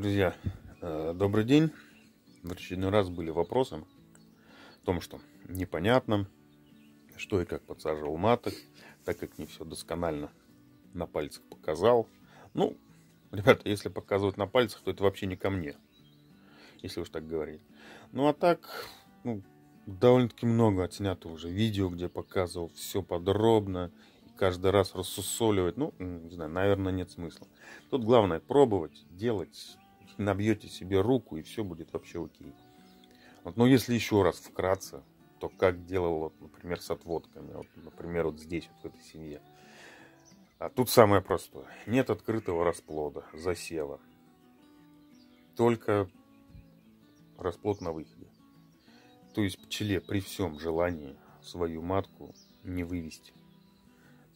Друзья, э, добрый день. В очередной раз были вопросы о том, что непонятно, что и как подсаживал маток, так как не все досконально на пальцах показал. Ну, ребята, если показывать на пальцах, то это вообще не ко мне, если уж так говорить. Ну, а так, ну, довольно-таки много отснято уже видео, где показывал все подробно, каждый раз рассусоливать, ну, не знаю, наверное, нет смысла. Тут главное пробовать, делать, набьете себе руку, и все будет вообще окей. Вот, но если еще раз вкратце, то как делал, вот, например, с отводками, вот, например, вот здесь, вот в этой семье. А тут самое простое. Нет открытого расплода, засева. Только расплод на выходе. То есть пчеле при всем желании свою матку не вывести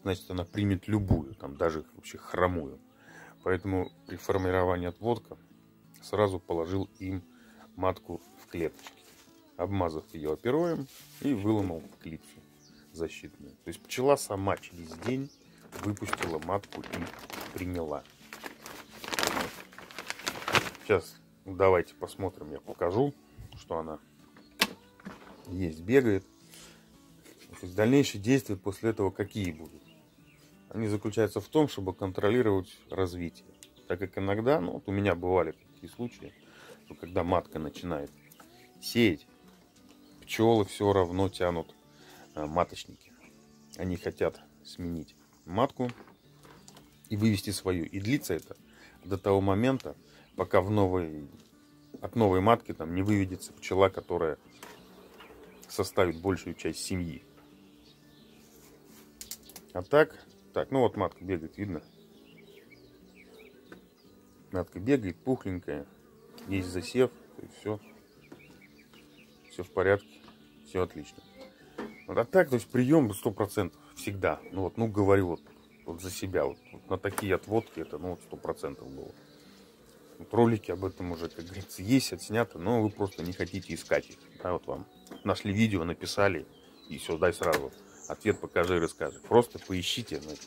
значит она примет любую, там даже вообще хромую. Поэтому при формировании отводка сразу положил им матку в клеточки, обмазав ее опероем и выломал клипсу защитную. То есть пчела сама через день выпустила матку и приняла. Сейчас давайте посмотрим, я покажу, что она есть, бегает. То есть дальнейшие действия после этого какие будут? они заключаются в том, чтобы контролировать развитие. Так как иногда, ну вот у меня бывали такие случаи, что когда матка начинает сеять, пчелы все равно тянут а, маточники. Они хотят сменить матку и вывести свою. И длится это до того момента, пока в новой, от новой матки там не выведется пчела, которая составит большую часть семьи. А так, так, ну вот матка бегает, видно? Матка бегает, пухленькая. Есть засев, все. Все в порядке, все отлично. Вот, а так, то есть прием сто процентов всегда. Ну вот, ну говорю вот, вот за себя. Вот, вот на такие отводки это ну вот сто процентов было. Вот ролики об этом уже, как говорится, есть, отснято, но вы просто не хотите искать их. Да, вот вам нашли видео, написали, и все, дай сразу Ответ покажи и расскажи. Просто поищите, значит,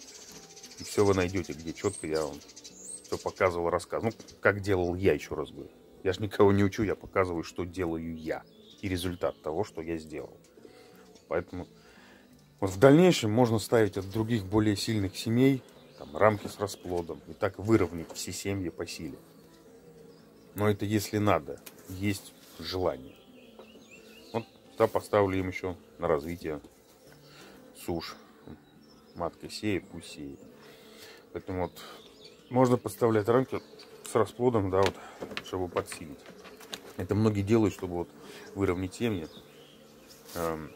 и все вы найдете, где четко я вам все показывал, рассказывал. Ну, как делал я, еще раз говорю. Я же никого не учу, я показываю, что делаю я. И результат того, что я сделал. Поэтому вот в дальнейшем можно ставить от других более сильных семей там, рамки с расплодом. И так выровнять все семьи по силе. Но это если надо, есть желание. Вот да, поставлю им еще на развитие сушь. Матка сеет, пусть сеет. Поэтому вот можно подставлять рамки с расплодом, да, вот, чтобы подсилить. Это многие делают, чтобы вот выровнять семьи. Эм,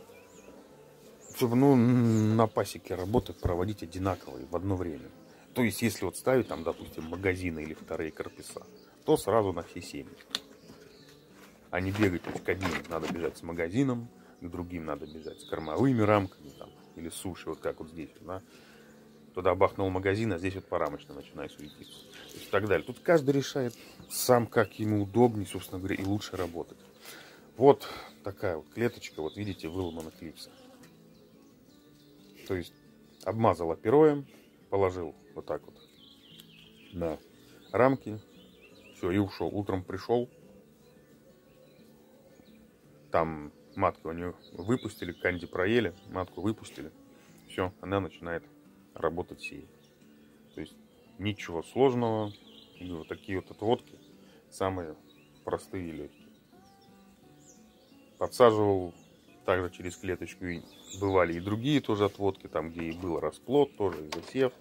чтобы, ну, на пасеке работы проводить одинаковые в одно время. То есть, если вот ставить там, допустим, магазины или вторые корпуса, то сразу на все семьи. А не бегать, то есть к одним надо бежать с магазином, к другим надо бежать с кормовыми рамками, там, или суши, вот как вот здесь, да, туда бахнул магазин, а здесь вот порамочно начинаю суетиться. И так далее. Тут каждый решает сам, как ему удобнее, собственно говоря, и лучше работать. Вот такая вот клеточка, вот видите, выломана клипса. То есть обмазал опероем, положил вот так вот на рамки, все, и ушел. Утром пришел, там матку они выпустили, канди проели, матку выпустили. Все, она начинает работать сеять. То есть ничего сложного. Вот такие вот отводки самые простые и легкие. Подсаживал также через клеточку. И бывали и другие тоже отводки, там где и был расплод, тоже и засев.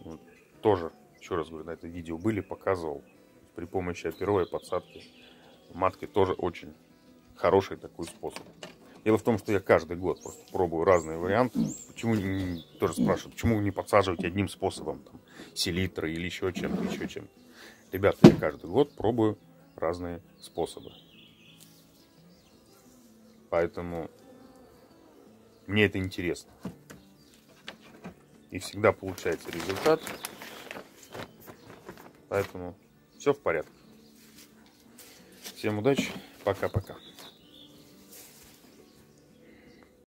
Вот, тоже, еще раз говорю, на это видео были, показывал при помощи оперовой подсадки матки тоже очень хороший такой способ. Дело в том, что я каждый год просто пробую разные варианты. Почему, тоже спрашивают, почему не подсаживаете одним способом, там, селитра или еще чем-то, еще чем-то. Ребята, я каждый год пробую разные способы. Поэтому мне это интересно. И всегда получается результат. Поэтому все в порядке. Всем удачи. Пока-пока.